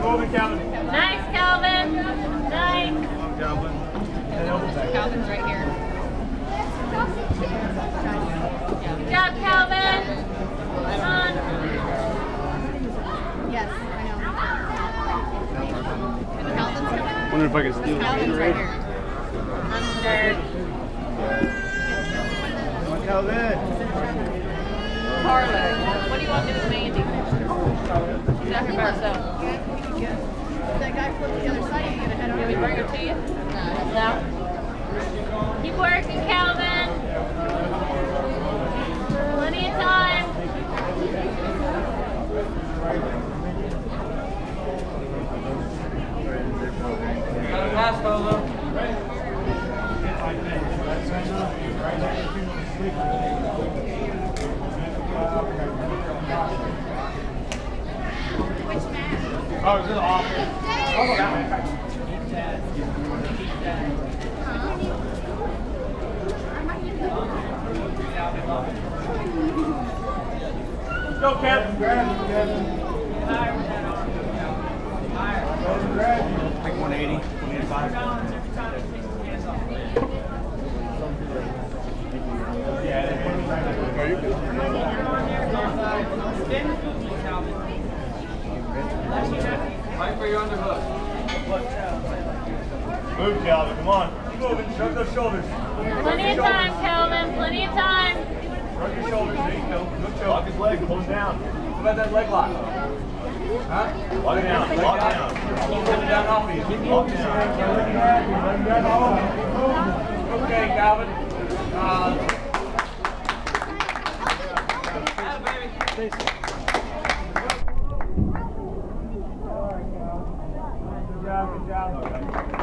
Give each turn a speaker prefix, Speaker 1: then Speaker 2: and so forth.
Speaker 1: Calvin.
Speaker 2: Nice, Calvin. Nice.
Speaker 1: Come Calvin. And elbow back.
Speaker 3: Calvin's right here.
Speaker 2: Good job, Calvin. Come on.
Speaker 3: Yes, I know. Calvin's coming.
Speaker 1: Wonder if I can steal
Speaker 3: Calvin's right here.
Speaker 2: Third.
Speaker 1: Come on, Calvin.
Speaker 3: Carla, what do you want to do with Mandy? She's out here by herself.
Speaker 2: Working, Calvin. Plenty of time.
Speaker 4: Got a pass, Polo.
Speaker 1: Oh, is it off? Go, Kevin. Grab him, Kevin. Like 180, 185. Yeah, that's what I'm trying to do. Are you good?
Speaker 4: Fight for your underhook.
Speaker 1: Move, Calvin. Come on. Keep moving. Shrug those shoulders.
Speaker 2: Plenty of time, Calvin
Speaker 1: shoulders, big toe, good toe. His leg, close down.
Speaker 4: Leg
Speaker 1: down, lock down.
Speaker 4: Put it.
Speaker 1: Lock
Speaker 4: uh, Good job, good.